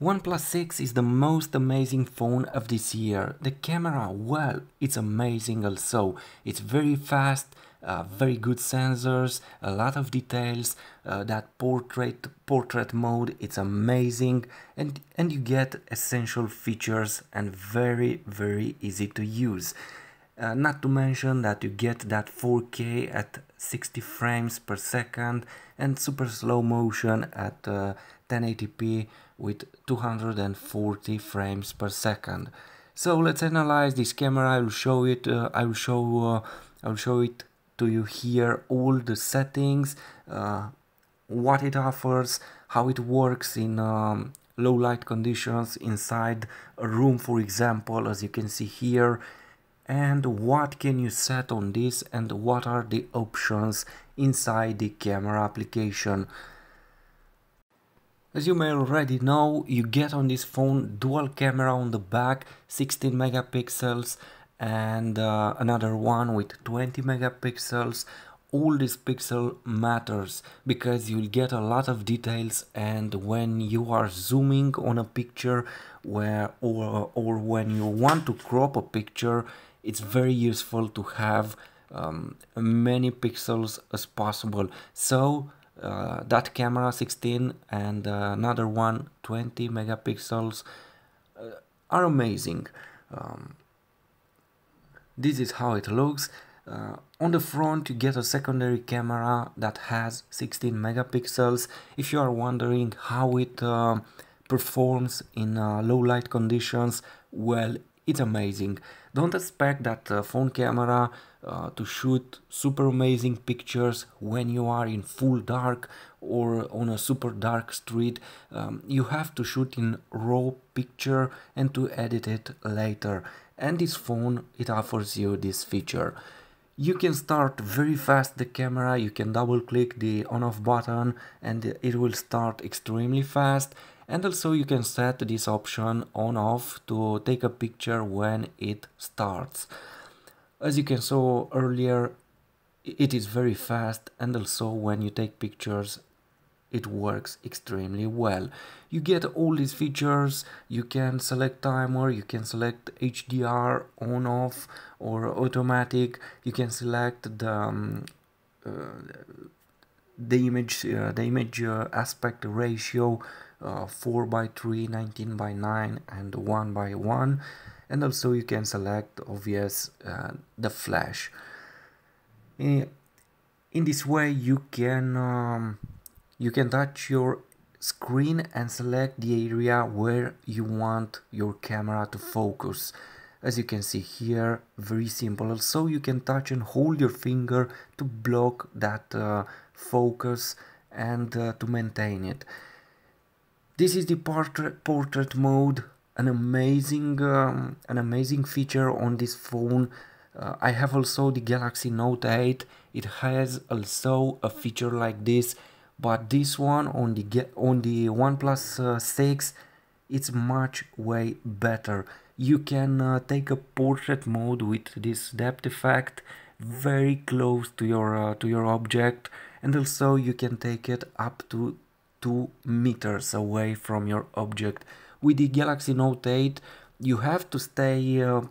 OnePlus 6 is the most amazing phone of this year. The camera, well, it's amazing also. It's very fast, uh, very good sensors, a lot of details. Uh, that portrait portrait mode, it's amazing, and and you get essential features and very very easy to use. Uh, not to mention that you get that 4K at 60 frames per second and super slow motion at 1080p uh, with 240 frames per second. So let's analyze this camera. I will show it. Uh, I will show. Uh, I will show it to you here. All the settings, uh, what it offers, how it works in um, low light conditions inside a room, for example, as you can see here and what can you set on this and what are the options inside the camera application. As you may already know, you get on this phone dual camera on the back, 16 megapixels and uh, another one with 20 megapixels. All this pixel matters because you'll get a lot of details and when you are zooming on a picture where or, or when you want to crop a picture it's very useful to have um, many pixels as possible. So uh, that camera 16 and uh, another one 20 megapixels uh, are amazing. Um, this is how it looks. Uh, on the front you get a secondary camera that has 16 megapixels. If you are wondering how it uh, performs in uh, low light conditions well it's amazing. Don't expect that uh, phone camera uh, to shoot super amazing pictures when you are in full dark or on a super dark street. Um, you have to shoot in raw picture and to edit it later. And this phone, it offers you this feature. You can start very fast the camera, you can double click the on off button and it will start extremely fast. And also you can set this option on off to take a picture when it starts. As you can saw earlier it is very fast and also when you take pictures it works extremely well. You get all these features. You can select timer you can select HDR on off or automatic. You can select the um, uh, the image uh, the image uh, aspect ratio uh, 4 by 3 19 by 9 and 1 by 1 and also you can select obvious uh, the flash. In, in this way you can um, you can touch your screen and select the area where you want your camera to focus. As you can see here very simple. Also you can touch and hold your finger to block that uh, focus and uh, to maintain it. This is the portrait portrait mode. An amazing um, an amazing feature on this phone. Uh, I have also the Galaxy Note 8 it has also a feature like this but this one on the on the OnePlus uh, 6 it's much way better. You can uh, take a portrait mode with this depth effect very close to your uh, to your object and also you can take it up to 2 meters away from your object. With the Galaxy Note 8 you have to stay uh,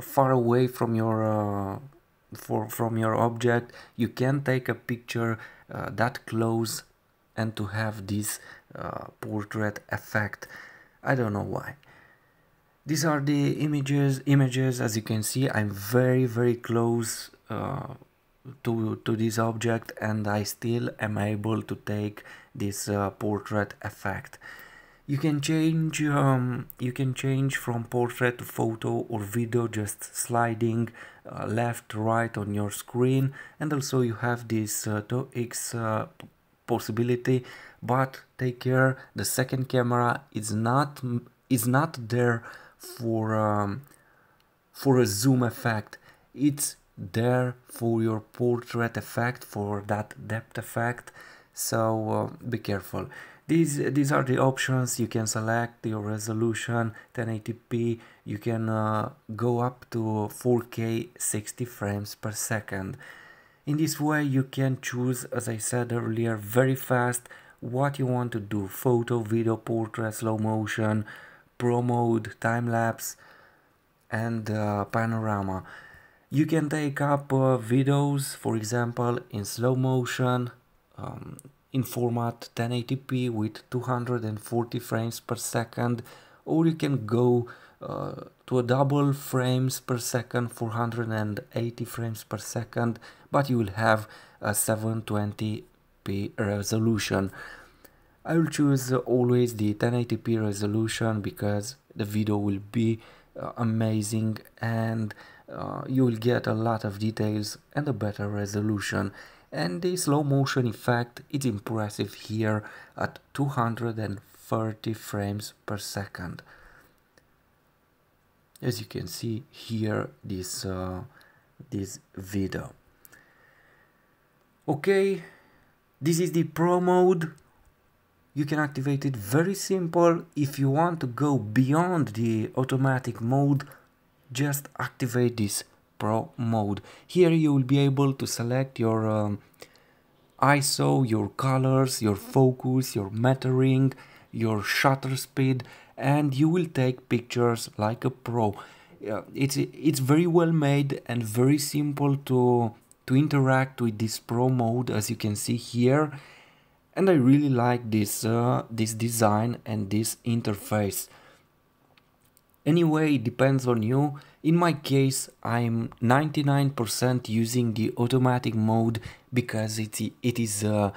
far away from your uh, for, from your object. You can take a picture uh, that close and to have this uh, portrait effect. I don't know why. These are the images images as you can see I'm very very close uh, to to this object and I still am able to take this uh, portrait effect you can change um, you can change from portrait to photo or video just sliding uh, left right on your screen. And also you have this uh, 2x uh, possibility. But take care the second camera is not is not there for um, for a zoom effect. It's there for your portrait effect for that depth effect. So uh, be careful these these are the options. You can select your resolution 1080p you can uh, go up to 4k 60 frames per second. In this way you can choose as i said earlier very fast what you want to do. Photo video portrait slow motion pro mode time lapse and uh, panorama. You can take up uh, videos for example in slow motion um, in format 1080p with 240 frames per second or you can go uh, to a double frames per second 480 frames per second but you will have a 720p resolution. I will choose always the 1080p resolution because the video will be uh, amazing and uh, you will get a lot of details and a better resolution and the slow motion effect is impressive here at 230 frames per second. As you can see here this uh, this video. Okay this is the pro mode. You can activate it. Very simple. If you want to go beyond the automatic mode just activate this pro mode. Here you will be able to select your um, ISO your colors your focus your metering your shutter speed and you will take pictures like a pro. Uh, it's it's very well made and very simple to to interact with this pro mode as you can see here. And I really like this uh, this design and this interface anyway it depends on you. In my case I'm 99% using the automatic mode because it, it is uh,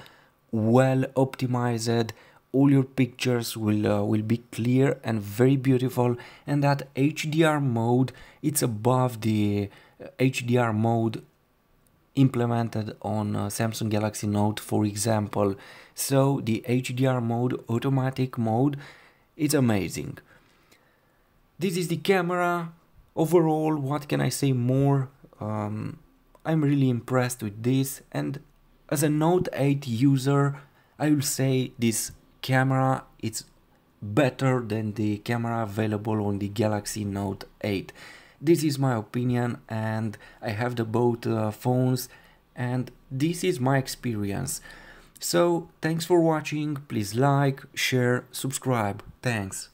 well optimized. All your pictures will uh, will be clear and very beautiful. And that HDR mode it's above the HDR uh, mode implemented on uh, Samsung Galaxy Note for example. So the HDR mode automatic mode is amazing this is the camera. Overall what can I say more? Um, I'm really impressed with this. And as a Note 8 user I will say this camera it's better than the camera available on the Galaxy Note 8 this is my opinion and I have the both uh, phones and this is my experience. So thanks for watching. Please like share subscribe. Thanks